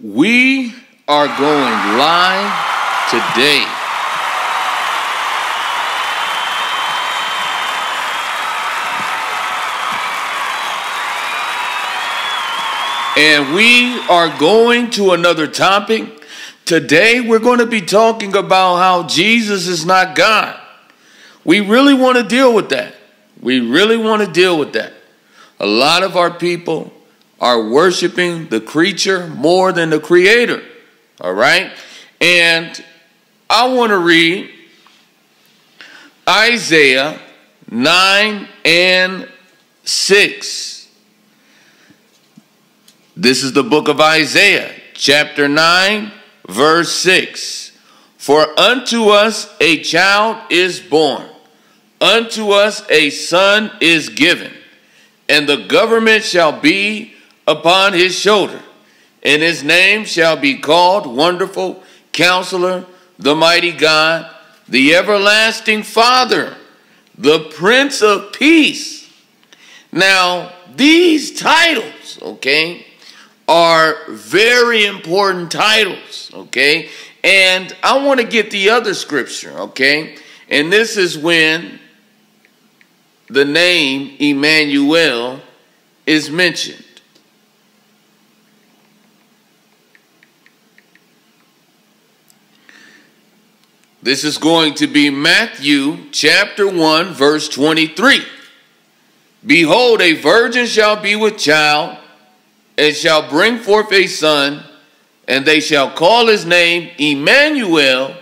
We are going live today. And we are going to another topic. Today, we're going to be talking about how Jesus is not God. We really want to deal with that. We really want to deal with that. A lot of our people are worshiping the creature more than the creator. All right? And I want to read Isaiah 9 and 6. This is the book of Isaiah, chapter 9, verse 6. For unto us a child is born, unto us a son is given, and the government shall be upon his shoulder, and his name shall be called Wonderful Counselor, the Mighty God, the Everlasting Father, the Prince of Peace. Now, these titles, okay, are very important titles, okay? And I want to get the other scripture, okay? And this is when the name Emmanuel is mentioned. This is going to be Matthew chapter 1, verse 23. Behold, a virgin shall be with child and shall bring forth a son, and they shall call his name Emmanuel,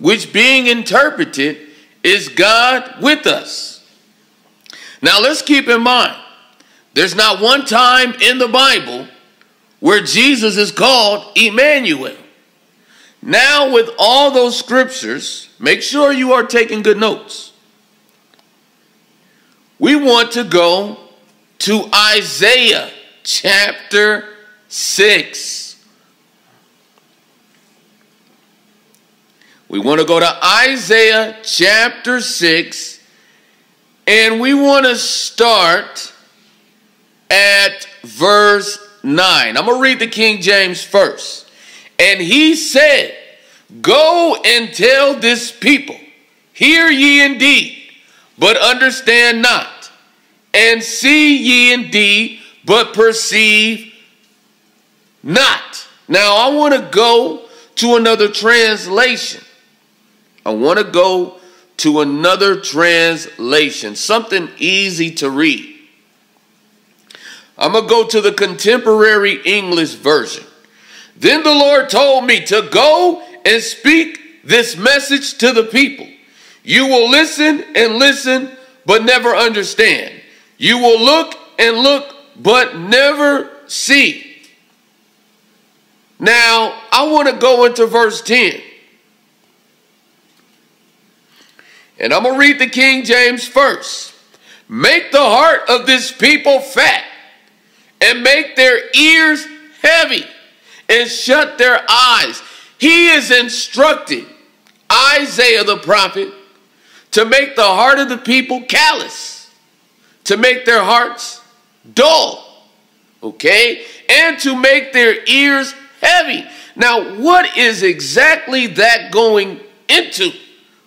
which being interpreted is God with us. Now let's keep in mind, there's not one time in the Bible where Jesus is called Emmanuel. Now, with all those scriptures, make sure you are taking good notes. We want to go to Isaiah chapter 6. We want to go to Isaiah chapter 6, and we want to start at verse 9. I'm going to read the King James first. And he said, Go and tell this people, hear ye indeed, but understand not, and see ye indeed, but perceive not. Now, I want to go to another translation. I want to go to another translation, something easy to read. I'm going to go to the contemporary English version. Then the Lord told me to go and speak this message to the people. You will listen and listen, but never understand. You will look and look, but never see. Now, I want to go into verse 10. And I'm going to read the King James first. Make the heart of this people fat and make their ears heavy and shut their eyes. He is instructed Isaiah the prophet to make the heart of the people callous, to make their hearts dull, okay, and to make their ears heavy. Now, what is exactly that going into?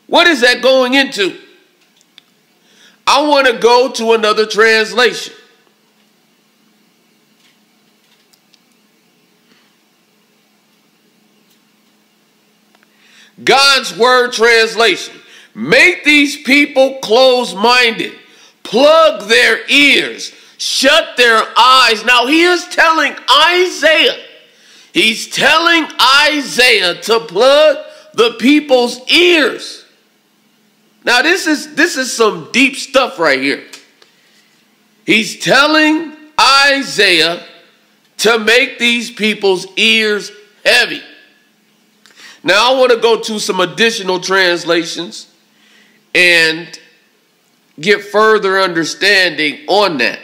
What is that going into? I want to go to another translation. God's word translation. Make these people close minded, plug their ears, shut their eyes. Now, he is telling Isaiah, he's telling Isaiah to plug the people's ears. Now, this is this is some deep stuff right here. He's telling Isaiah to make these people's ears heavy. Now, I want to go to some additional translations and get further understanding on that.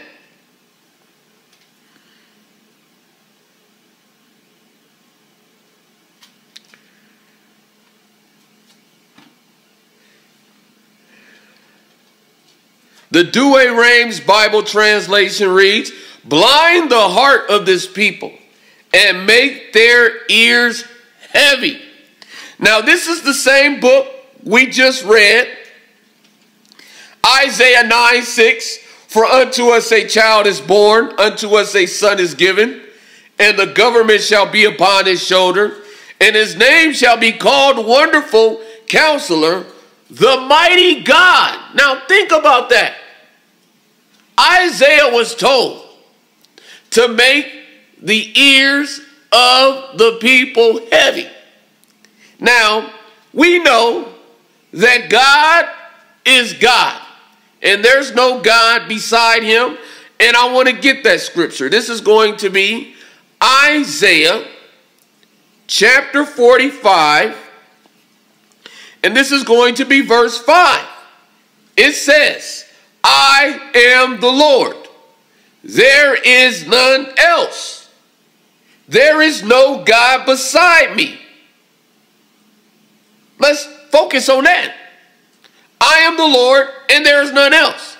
The Douay-Rheims Bible translation reads, Blind the heart of this people and make their ears heavy. Now, this is the same book we just read. Isaiah 9 6 For unto us a child is born, unto us a son is given, and the government shall be upon his shoulder, and his name shall be called Wonderful Counselor, the Mighty God. Now, think about that. Isaiah was told to make the ears of the people heavy. Now, we know that God is God, and there's no God beside him. And I want to get that scripture. This is going to be Isaiah chapter 45, and this is going to be verse 5. It says, I am the Lord. There is none else. There is no God beside me. Let's focus on that. I am the Lord and there is none else.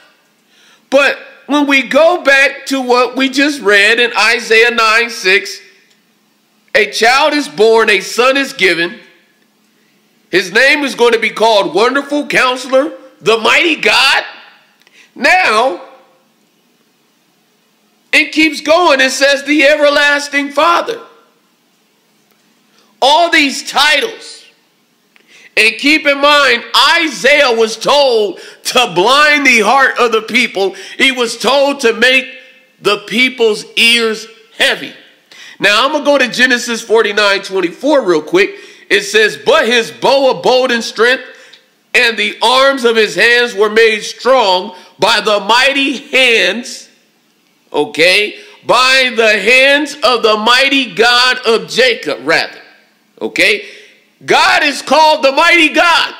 But when we go back to what we just read in Isaiah 9 6, a child is born, a son is given. His name is going to be called Wonderful Counselor, the Mighty God. Now, it keeps going. It says the Everlasting Father. All these titles and keep in mind, Isaiah was told to blind the heart of the people. He was told to make the people's ears heavy. Now, I'm going to go to Genesis 49 24 real quick. It says, But his bow abode in strength, and the arms of his hands were made strong by the mighty hands, okay, by the hands of the mighty God of Jacob, rather, okay. God is called the mighty God.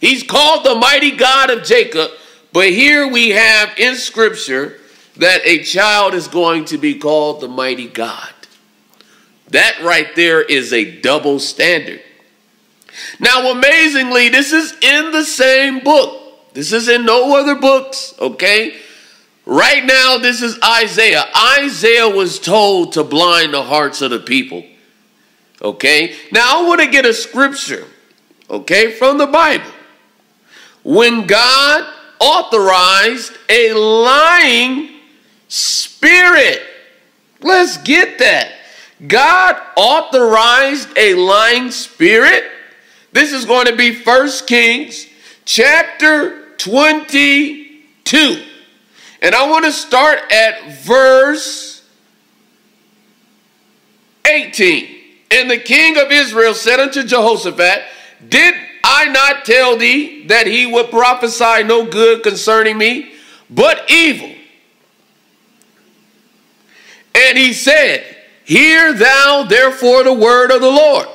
He's called the mighty God of Jacob. But here we have in scripture that a child is going to be called the mighty God. That right there is a double standard. Now, amazingly, this is in the same book. This is in no other books, okay? Right now, this is Isaiah. Isaiah was told to blind the hearts of the people. Okay? Now I want to get a scripture, okay, from the Bible. When God authorized a lying spirit. Let's get that. God authorized a lying spirit. This is going to be First Kings chapter 22. And I want to start at verse 18. And the king of Israel said unto Jehoshaphat, Did I not tell thee that he would prophesy no good concerning me, but evil? And he said, Hear thou therefore the word of the Lord.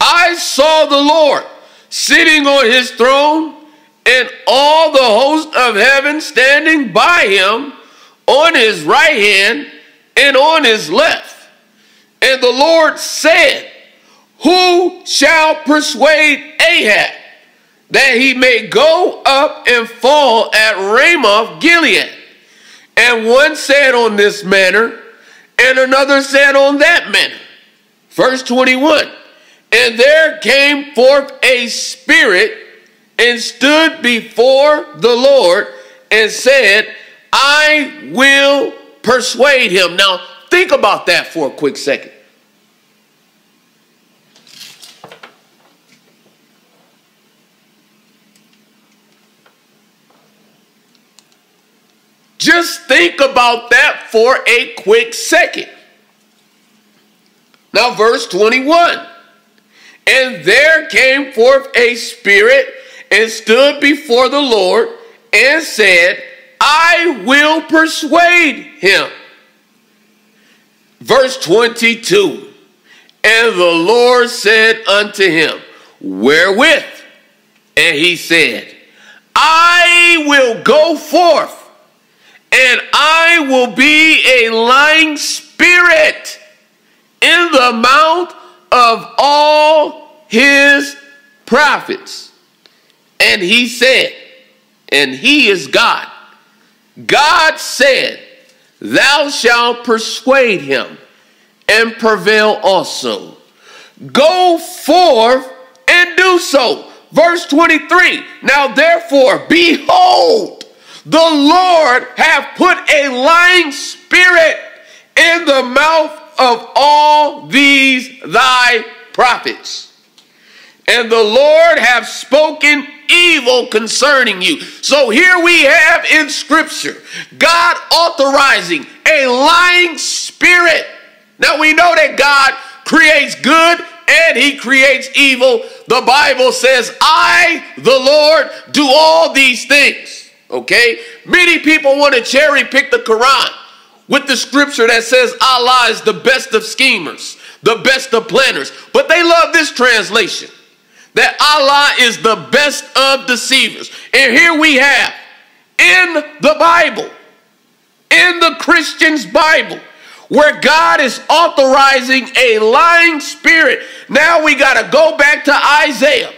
I saw the Lord sitting on his throne, and all the host of heaven standing by him on his right hand and on his left. And the Lord said, Who shall persuade Ahab that he may go up and fall at Ramoth Gilead? And one said on this manner, and another said on that manner. Verse 21 And there came forth a spirit and stood before the Lord and said, I will persuade him. Now, Think about that for a quick second. Just think about that for a quick second. Now, verse 21 And there came forth a spirit and stood before the Lord and said, I will persuade him. Verse 22 And the Lord said unto him, Wherewith? And he said, I will go forth, and I will be a lying spirit in the mouth of all his prophets. And he said, and he is God. God said, Thou shalt persuade him, and prevail also. Go forth and do so. Verse 23 Now therefore, behold, the Lord hath put a lying spirit in the mouth of all these thy prophets. And the Lord have spoken evil concerning you. So here we have in Scripture God authorizing a lying spirit. Now we know that God creates good and he creates evil. The Bible says, I, the Lord, do all these things. Okay? Many people want to cherry pick the Quran with the scripture that says Allah is the best of schemers, the best of planners. But they love this translation that Allah is the best of deceivers. And here we have in the Bible, in the Christian's Bible, where God is authorizing a lying spirit. Now we got to go back to Isaiah.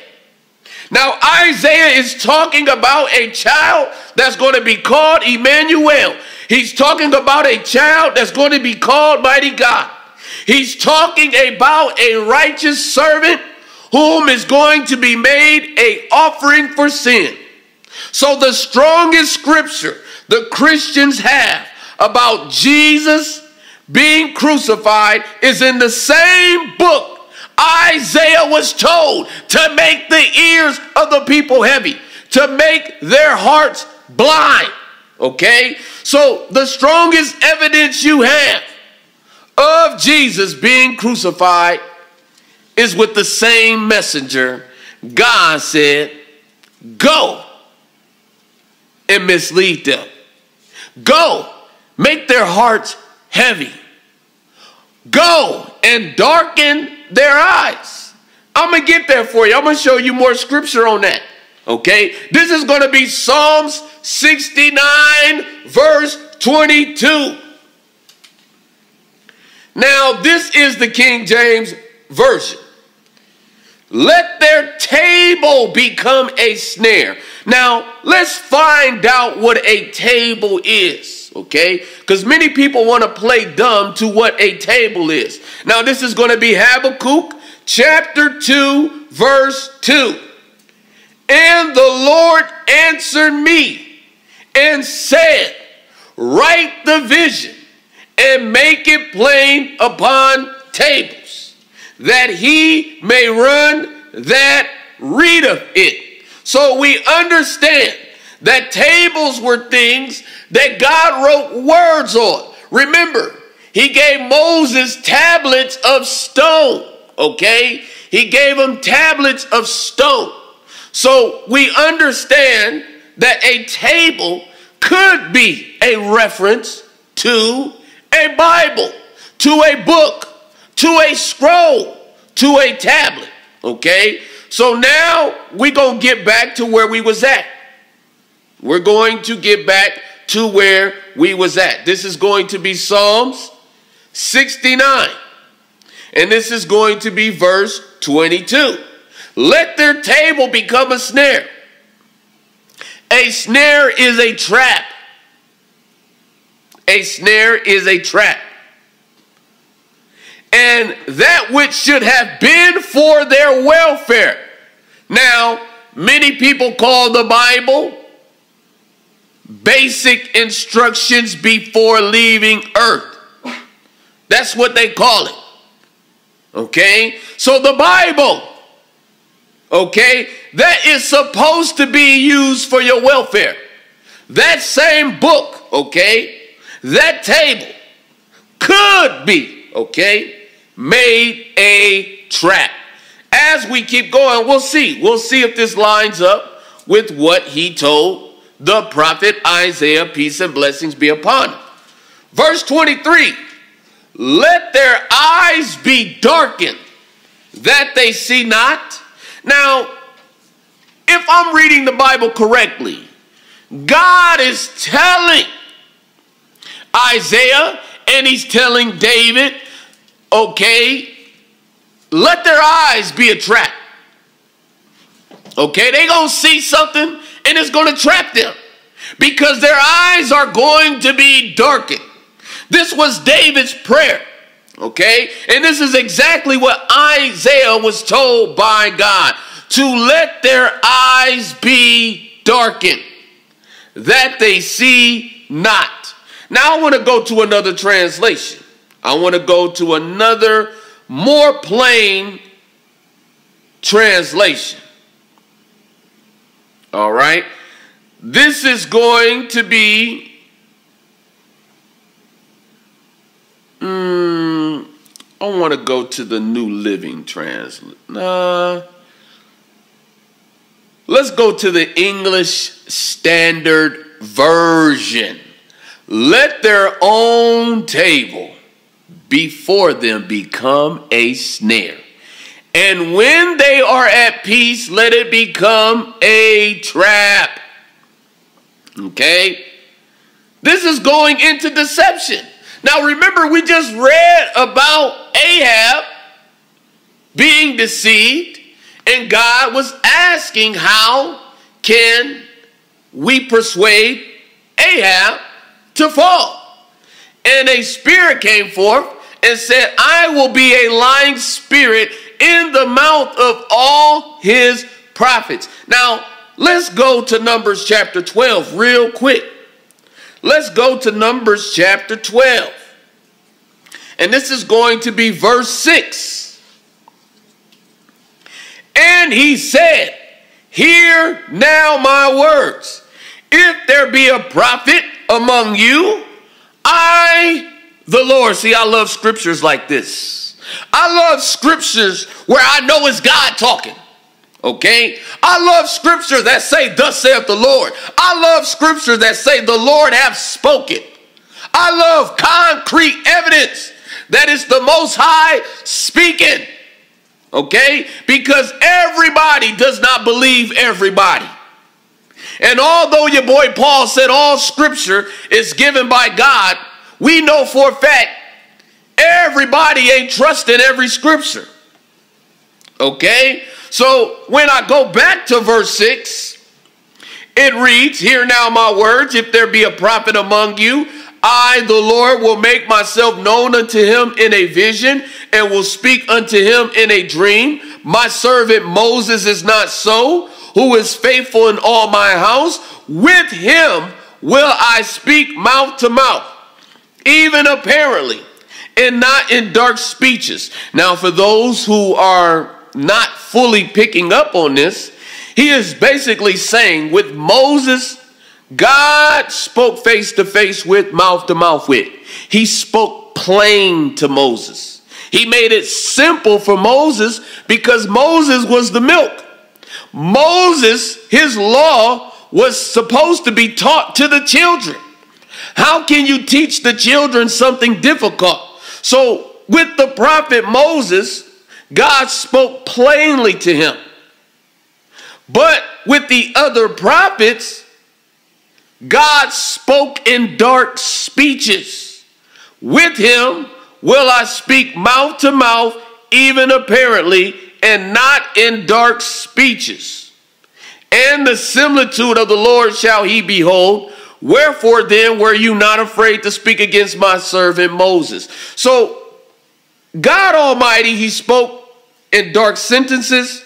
Now, Isaiah is talking about a child that's going to be called Emmanuel. He's talking about a child that's going to be called Mighty God. He's talking about a righteous servant whom is going to be made a offering for sin. So the strongest scripture the Christians have about Jesus being crucified is in the same book Isaiah was told to make the ears of the people heavy, to make their hearts blind. Okay? So the strongest evidence you have of Jesus being crucified is with the same messenger. God said, Go and mislead them. Go, make their hearts heavy. Go and darken their eyes. I'm going to get there for you. I'm going to show you more scripture on that. Okay? This is going to be Psalms 69, verse 22. Now, this is the King James Version. Let their table become a snare. Now, let's find out what a table is, okay? Because many people want to play dumb to what a table is. Now, this is going to be Habakkuk chapter 2, verse 2. And the Lord answered me and said, Write the vision and make it plain upon tables, that he may run that readeth it. So we understand that tables were things that God wrote words on. Remember, he gave Moses tablets of stone, okay? He gave him tablets of stone. So we understand that a table could be a reference to a Bible, to a book, to a scroll, to a tablet. Okay? So now we're going to get back to where we was at. We're going to get back to where we was at. This is going to be Psalms 69. And this is going to be verse 22. Let their table become a snare. A snare is a trap. A snare is a trap. And that which should have been for their welfare. Now, many people call the Bible basic instructions before leaving earth. That's what they call it. Okay? So the Bible, okay, that is supposed to be used for your welfare. That same book, okay, that table could be, okay, made a trap. As we keep going, we'll see. We'll see if this lines up with what he told the prophet Isaiah, peace and blessings be upon him. Verse 23 Let their eyes be darkened, that they see not. Now, if I'm reading the Bible correctly, God is telling Isaiah and he's telling David, okay, let their eyes be a trap. Okay, they gonna see something and it's gonna trap them because their eyes are going to be darkened. This was David's prayer. Okay? And this is exactly what Isaiah was told by God to let their eyes be darkened, that they see not. Now I want to go to another translation. I want to go to another more plain translation. All right? This is going to be. Mm, I want to go to the New Living Translation. Nah. Let's go to the English Standard Version. Let their own table before them become a snare. And when they are at peace, let it become a trap. Okay? This is going into deception. Now remember, we just read about Ahab being deceived, and God was asking, How can we persuade Ahab to fall? And a spirit came forth and said, I will be a lying spirit in the mouth of all his prophets. Now, let's go to Numbers chapter 12 real quick. Let's go to Numbers chapter 12. And this is going to be verse 6. And he said, Hear now my words. If there be a prophet among you, I the Lord. See, I love scriptures like this. I love scriptures where I know it's God talking. Okay? I love scriptures that say, Thus saith the Lord. I love scriptures that say, The Lord hath spoken. I love concrete evidence that is the Most High speaking. Okay? Because everybody does not believe everybody. And although your boy Paul said all scripture is given by God, we know for a fact everybody ain't trusting every scripture. Okay? So when I go back to verse 6, it reads, Hear now my words, if there be a prophet among you, I, the Lord, will make myself known unto him in a vision and will speak unto him in a dream. My servant Moses is not so, who is faithful in all my house. With him will I speak mouth to mouth even apparently, and not in dark speeches. Now, for those who are not fully picking up on this, he is basically saying with Moses, God spoke face to face with, mouth to mouth with. He spoke plain to Moses. He made it simple for Moses because Moses was the milk. Moses, his law was supposed to be taught to the children. How can you teach the children something difficult? So, with the prophet Moses, God spoke plainly to him. But with the other prophets, God spoke in dark speeches. With him will I speak mouth to mouth, even apparently, and not in dark speeches. And the similitude of the Lord shall he behold Wherefore then were you not afraid to speak against my servant Moses? So, God Almighty, He spoke in dark sentences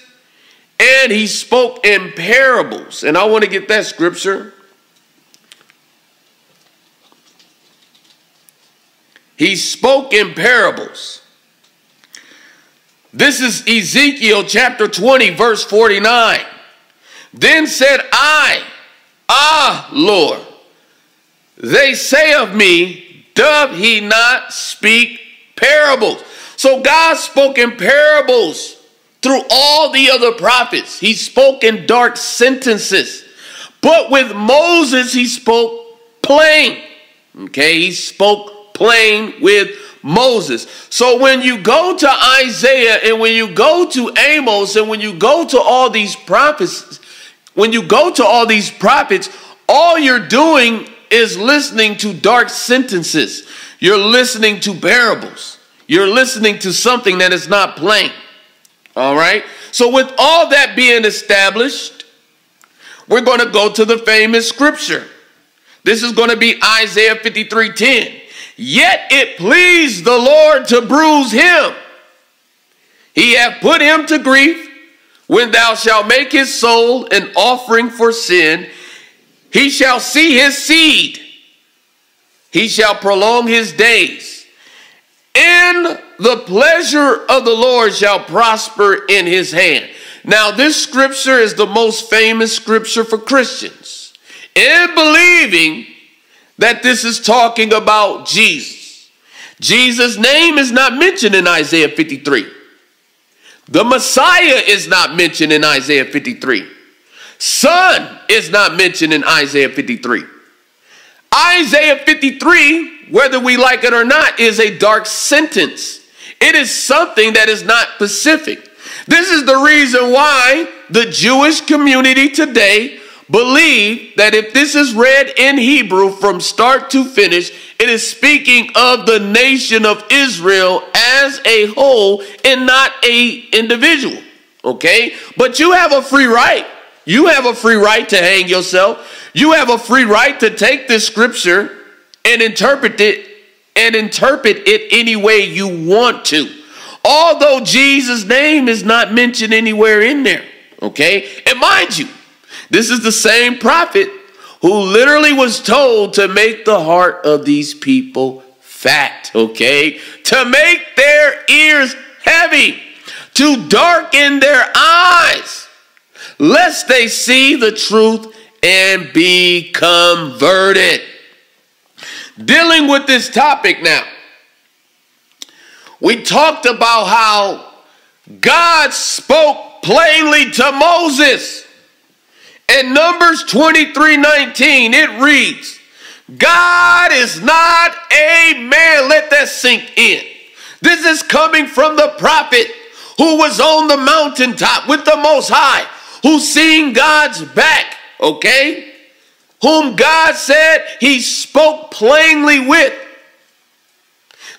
and He spoke in parables. And I want to get that scripture. He spoke in parables. This is Ezekiel chapter 20, verse 49. Then said I, Ah, Lord, they say of me, doth he not speak parables? So God spoke in parables through all the other prophets. He spoke in dark sentences. But with Moses, he spoke plain. Okay, he spoke plain with Moses. So when you go to Isaiah and when you go to Amos and when you go to all these prophets, when you go to all these prophets, all you're doing is listening to dark sentences. You're listening to parables. You're listening to something that is not plain. All right? So, with all that being established, we're going to go to the famous scripture. This is going to be Isaiah 53:10. Yet it pleased the Lord to bruise him. He hath put him to grief. When thou shalt make his soul an offering for sin, he shall see his seed. He shall prolong his days. And the pleasure of the Lord shall prosper in his hand. Now, this scripture is the most famous scripture for Christians. In believing that this is talking about Jesus. Jesus' name is not mentioned in Isaiah 53. The Messiah is not mentioned in Isaiah 53. Son is not mentioned in Isaiah 53. Isaiah 53, whether we like it or not, is a dark sentence. It is something that is not specific. This is the reason why the Jewish community today believe that if this is read in Hebrew from start to finish, it is speaking of the nation of Israel as a whole and not a individual. Okay? But you have a free right. You have a free right to hang yourself. You have a free right to take this scripture and interpret it and interpret it any way you want to. Although Jesus' name is not mentioned anywhere in there. Okay? And mind you, this is the same prophet who literally was told to make the heart of these people fat, okay? To make their ears heavy, to darken their eyes, lest they see the truth and be converted. Dealing with this topic now, we talked about how God spoke plainly to Moses in Numbers 23 19, it reads, God is not a man. Let that sink in. This is coming from the prophet who was on the mountaintop with the Most High, who seen God's back, okay? Whom God said he spoke plainly with.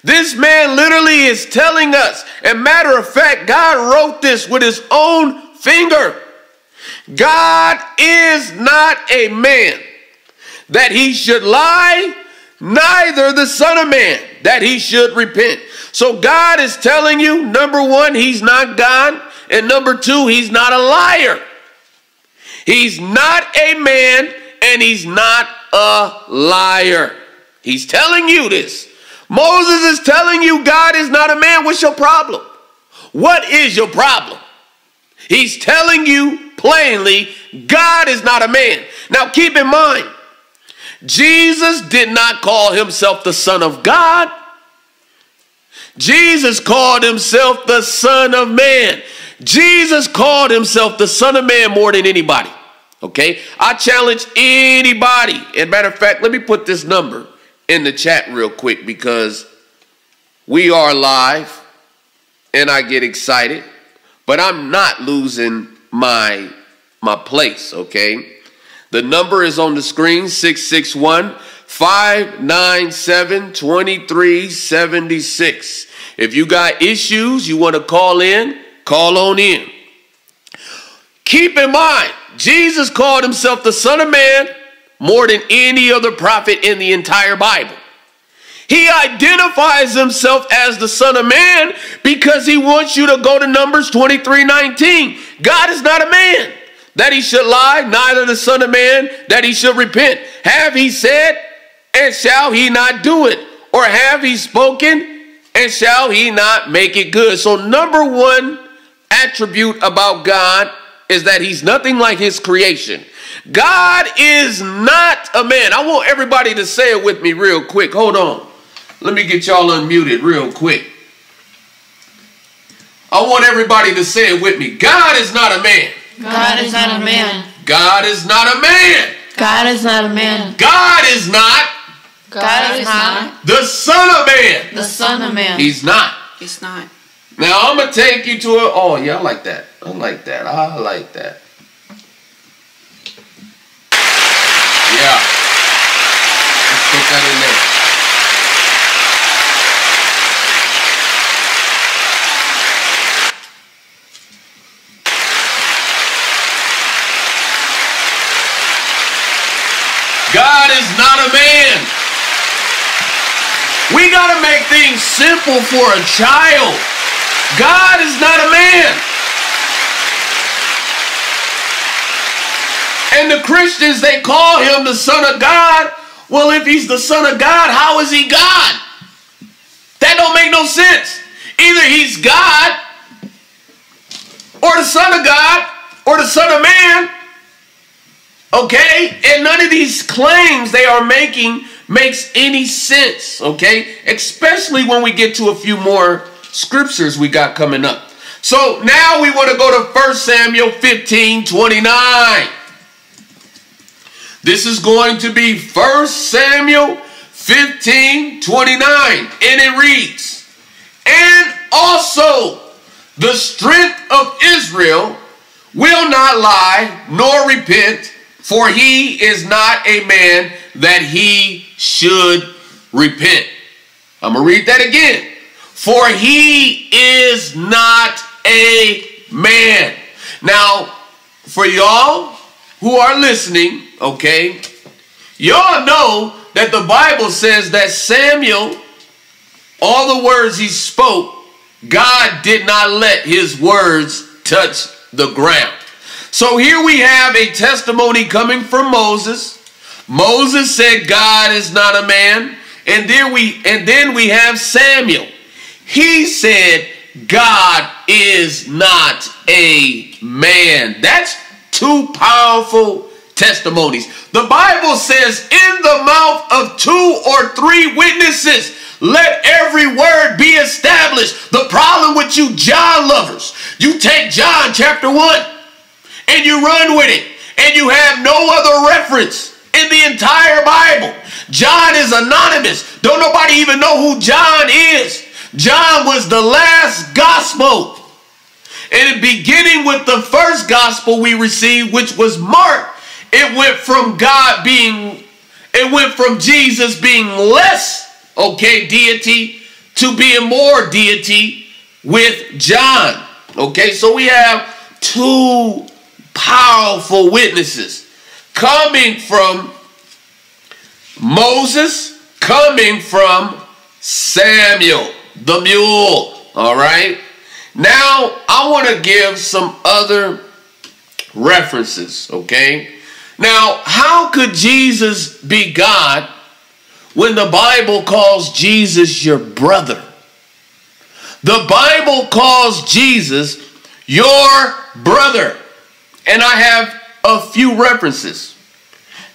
This man literally is telling us, and matter of fact, God wrote this with his own finger. God is not a man that he should lie, neither the Son of Man that he should repent. So God is telling you number one, he's not God, and number two, he's not a liar. He's not a man, and he's not a liar. He's telling you this. Moses is telling you God is not a man. What's your problem? What is your problem? He's telling you plainly, God is not a man. Now keep in mind, Jesus did not call himself the Son of God. Jesus called himself the Son of Man. Jesus called himself the Son of Man more than anybody. Okay? I challenge anybody. And matter of fact, let me put this number in the chat real quick because we are live and I get excited, but I'm not losing my my place, okay? The number is on the screen 661 597 2376. If you got issues you want to call in, call on in. Keep in mind, Jesus called himself the Son of Man more than any other prophet in the entire Bible. He identifies himself as the Son of Man because he wants you to go to Numbers 23 19. God is not a man that he should lie, neither the Son of Man that he should repent. Have he said, and shall he not do it? Or have he spoken, and shall he not make it good? So, number one attribute about God is that he's nothing like his creation. God is not a man. I want everybody to say it with me real quick. Hold on. Let me get y'all unmuted real quick. I want everybody to say it with me. God is not a man. God is not a man. God is not a man. God is not a man. God is not. God is not. The Son of Man. The Son of Man. He's not. He's not. Now I'm gonna take you to a. Oh yeah, I like that. I like that. I like that. Yeah. Let's put that in there. God is not a man. We got to make things simple for a child. God is not a man. And the Christians, they call him the Son of God. Well, if he's the Son of God, how is he God? That don't make no sense. Either he's God, or the Son of God, or the Son of Man. Okay? And none of these claims they are making makes any sense. Okay? Especially when we get to a few more scriptures we got coming up. So now we want to go to 1 Samuel 15 29. This is going to be 1 Samuel 15 29. And it reads, And also the strength of Israel will not lie nor repent, for he is not a man that he should repent. I'm going to read that again. For he is not a man. Now, for y'all who are listening, okay, y'all know that the Bible says that Samuel, all the words he spoke, God did not let his words touch the ground. So here we have a testimony coming from Moses. Moses said God is not a man. And then we and then we have Samuel. He said God is not a man. That's two powerful testimonies. The Bible says, in the mouth of two or three witnesses, let every word be established. The problem with you John lovers, you take John chapter 1 and you run with it, and you have no other reference in the entire Bible. John is anonymous. Don't nobody even know who John is. John was the last gospel. And beginning with the first gospel we received, which was Mark, it went from God being, it went from Jesus being less, okay, deity to being more deity with John. Okay, so we have two powerful witnesses coming from Moses, coming from Samuel, the mule. All right. Now, I want to give some other references, okay? Now, how could Jesus be God when the Bible calls Jesus your brother? The Bible calls Jesus your brother. And I have a few references.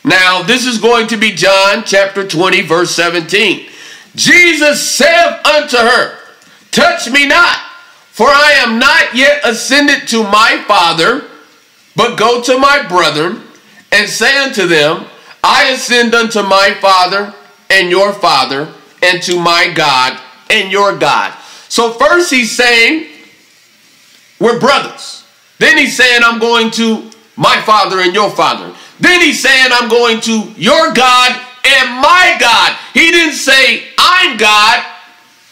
Now, this is going to be John chapter 20, verse 17. Jesus said unto her, Touch me not, for I am not yet ascended to my Father, but go to my brethren and say unto them, I ascend unto my Father and your Father, and to my God and your God. So, first he's saying, We're brothers. Then he's saying, I'm going to my Father and your Father. Then he's saying, I'm going to your God and my God. He didn't say, I'm God.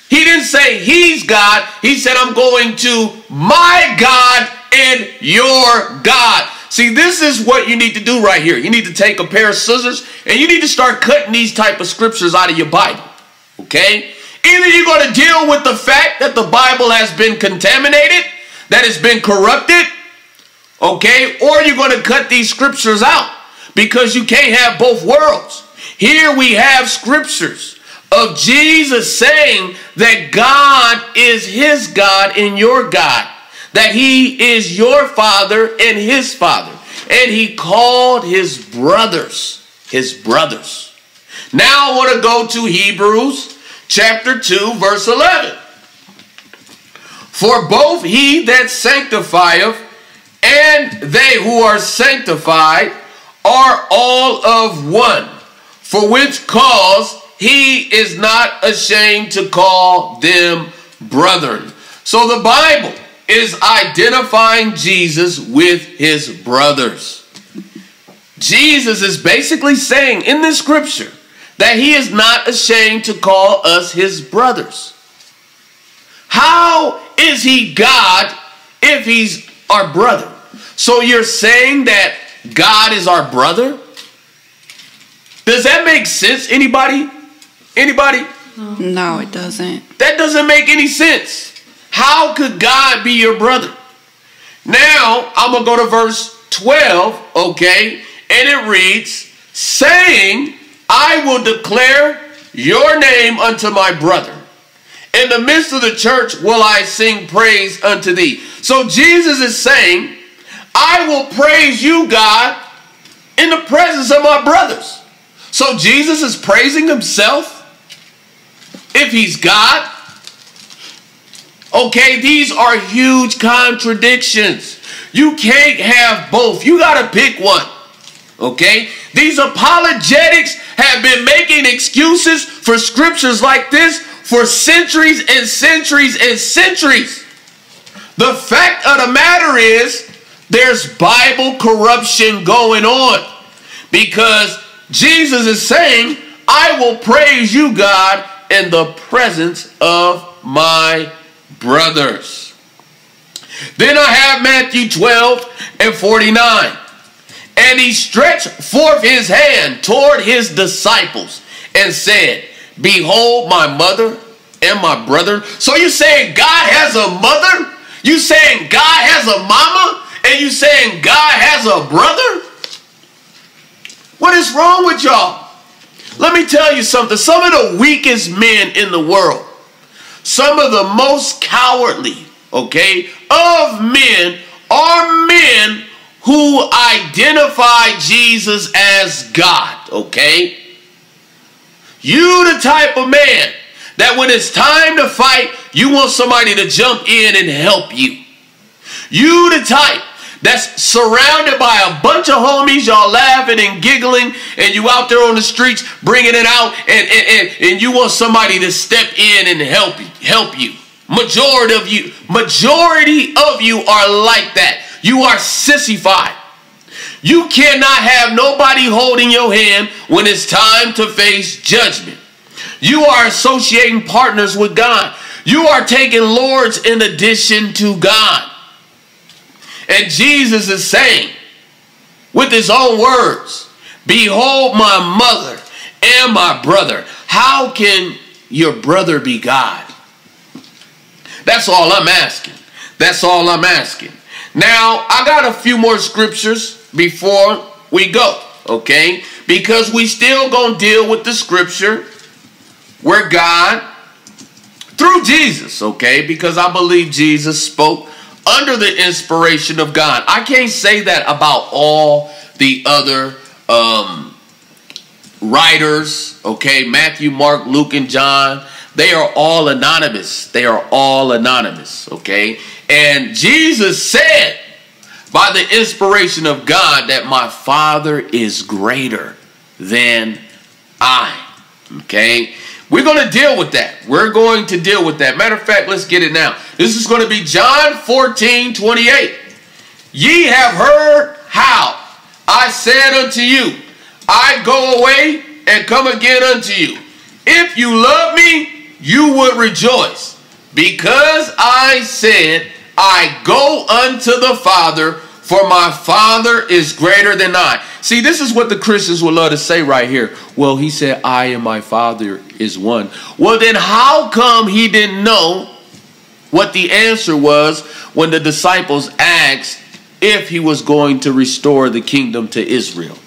He didn't say he's God. He said, I'm going to my God and your God. See, this is what you need to do right here. You need to take a pair of scissors and you need to start cutting these type of scriptures out of your Bible. Okay? Either you're going to deal with the fact that the Bible has been contaminated, that it's been corrupted, okay? Or you're going to cut these scriptures out because you can't have both worlds. Here we have scriptures of Jesus saying that God is his God and your God, that he is your father and his father. And he called his brothers his brothers. Now I want to go to Hebrews chapter 2, verse 11. For both he that sanctifieth and they who are sanctified are all of one, for which cause he is not ashamed to call them brethren. So the Bible is identifying Jesus with his brothers. Jesus is basically saying in this scripture that he is not ashamed to call us his brothers. How is he God if he's our brother? So you're saying that God is our brother? Does that make sense? Anybody? Anybody? No, it doesn't. That doesn't make any sense. How could God be your brother? Now, I'm going to go to verse 12, okay? And it reads, saying, I will declare your name unto my brother. In the midst of the church will I sing praise unto thee. So Jesus is saying, I will praise you, God, in the presence of my brothers. So Jesus is praising himself if he's God. Okay, these are huge contradictions. You can't have both. You got to pick one. Okay? These apologetics have been making excuses for scriptures like this for centuries and centuries and centuries. The fact of the matter is, there's Bible corruption going on because Jesus is saying, I will praise you, God, in the presence of my brothers. Then I have Matthew 12 and 49. And he stretched forth his hand toward his disciples and said, Behold my mother and my brother. So you saying God has a mother? You saying God has a mama? And you saying God has a brother? What is wrong with y'all? Let me tell you something. Some of the weakest men in the world, some of the most cowardly, okay, of men are men who identify Jesus as God, okay? You the type of man that when it's time to fight, you want somebody to jump in and help you. You the type that's surrounded by a bunch of homies, y'all laughing and giggling, and you out there on the streets bringing it out, and, and, and, and you want somebody to step in and help you, help you. Majority of you, majority of you are like that. You are sissified. You cannot have nobody holding your hand when it's time to face judgment. You are associating partners with God. You are taking lords in addition to God. And Jesus is saying, with his own words, Behold my mother and my brother. How can your brother be God? That's all I'm asking. That's all I'm asking. Now, I got a few more scriptures before we go, okay? Because we still going to deal with the scripture where God, through Jesus, okay? Because I believe Jesus spoke under the inspiration of God. I can't say that about all the other um, writers, okay? Matthew, Mark, Luke, and John. They are all anonymous. They are all anonymous, okay? And Jesus said, by the inspiration of God, that my Father is greater than I, okay? We're going to deal with that. We're going to deal with that. Matter of fact, let's get it now. This is going to be John 14, 28. Ye have heard how I said unto you, I go away and come again unto you. If you love me, you would rejoice. Because I said, I go unto the Father, for my Father is greater than I. See, this is what the Christians would love to say right here. Well, he said, I and my Father is one. Well, then how come he didn't know what the answer was when the disciples asked if he was going to restore the kingdom to Israel?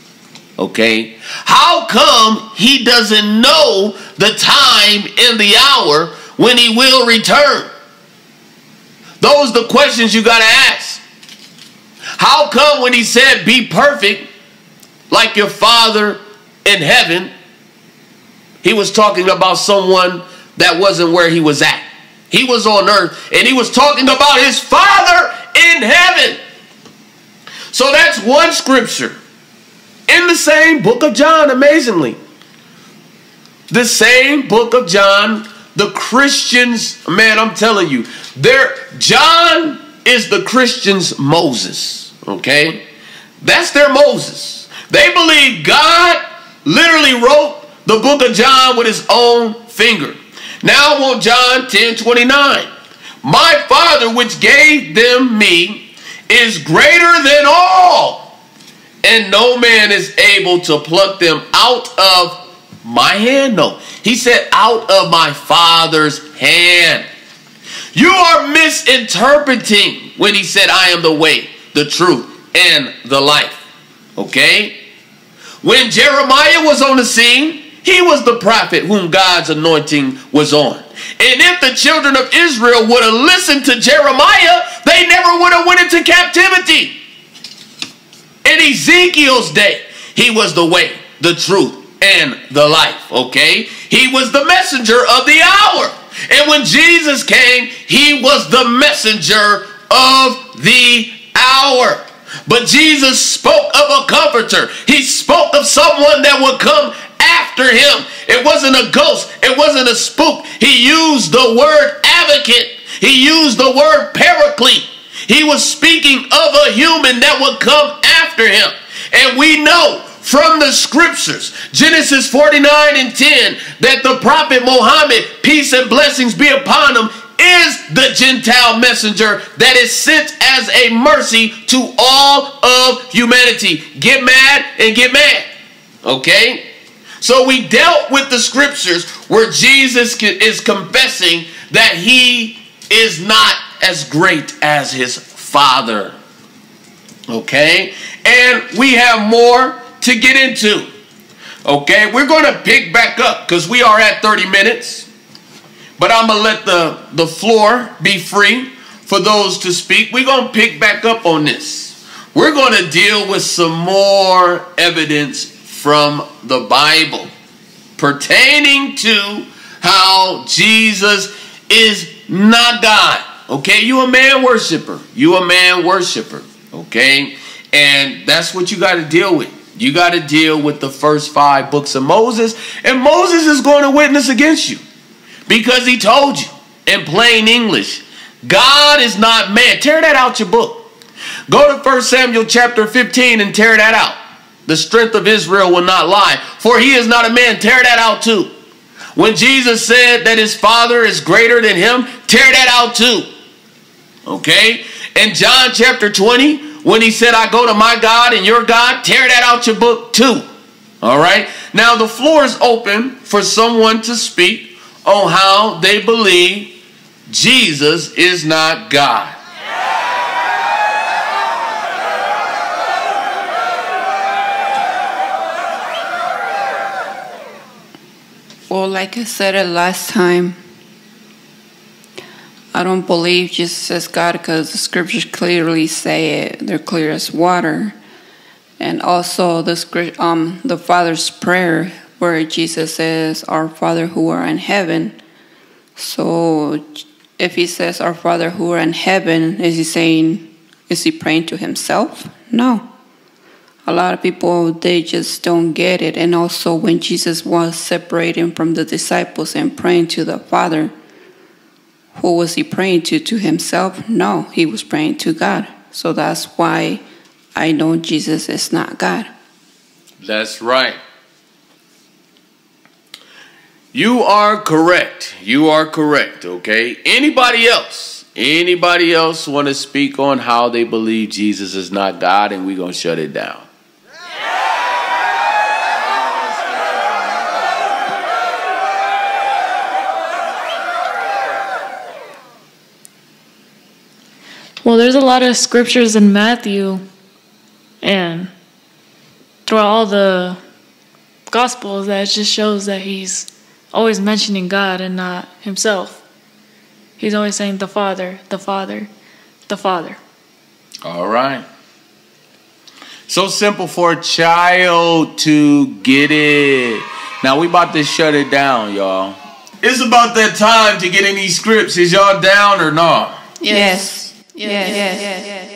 Okay? How come he doesn't know the time and the hour when he will return? Those are the questions you got to ask. How come when he said, be perfect like your Father in heaven, he was talking about someone that wasn't where he was at? He was on earth and he was talking about his Father in heaven. So that's one scripture in the same book of John, amazingly. The same book of John, the Christians, man, I'm telling you, there John is the Christians' Moses, okay? That's their Moses. They believe God literally wrote the book of John with his own finger. Now I want John 10 29. My Father, which gave them me, is greater than all, and no man is able to pluck them out of my hand? No. He said, out of my Father's hand. You are misinterpreting when he said, I am the way, the truth, and the life. Okay? When Jeremiah was on the scene, he was the prophet whom God's anointing was on. And if the children of Israel would have listened to Jeremiah, they never would have went into captivity. In Ezekiel's day, he was the way, the truth, and the life, okay? He was the messenger of the hour. And when Jesus came, he was the messenger of the hour. But Jesus spoke of a comforter. He spoke of someone that would come after him. It wasn't a ghost, it wasn't a spook. He used the word advocate, he used the word paraclete. He was speaking of a human that would come after him. And we know from the scriptures, Genesis 49 and 10, that the prophet Muhammad, peace and blessings be upon him, is the Gentile messenger that is sent as a mercy to all of humanity. Get mad and get mad. Okay? So we dealt with the scriptures where Jesus is confessing that he is not as great as his Father. Okay? And we have more to get into. Okay? We're going to pick back up because we are at 30 minutes. But I'm going to let the, the floor be free for those to speak. We're going to pick back up on this. We're going to deal with some more evidence from the Bible pertaining to how Jesus is not God. Okay, you a man worshiper. You a man worshiper. Okay, and that's what you got to deal with. You got to deal with the first five books of Moses, and Moses is going to witness against you because he told you in plain English, God is not man. Tear that out your book. Go to 1 Samuel chapter 15 and tear that out. The strength of Israel will not lie, for he is not a man. Tear that out too. When Jesus said that his Father is greater than him, tear that out too. Okay? In John chapter 20, when he said, I go to my God and your God, tear that out your book too. All right? Now the floor is open for someone to speak on how they believe Jesus is not God. Well, like I said it last time, I don't believe Jesus is God because the scriptures clearly say it. They're clear as water. And also the um the Father's prayer where Jesus says, Our Father who are in heaven. So if he says our Father who are in heaven, is he saying is he praying to himself? No. A lot of people they just don't get it. And also when jesus was separating from the disciples and praying to the father who was he praying to? To himself? No he was praying to god. So that's why i know jesus is not god. That's right you are correct. You are correct okay? Anybody else? Anybody else want to speak on how they believe jesus is not god and we're going to shut it down? Well, there's a lot of scriptures in Matthew and throughout all the Gospels that just shows that he's always mentioning God and not himself. He's always saying the Father, the Father, the Father. All right. So simple for a child to get it. Now we about to shut it down, y'all. It's about that time to get in these scripts. Is y'all down or not? Yes. yes. yes. yes. yes.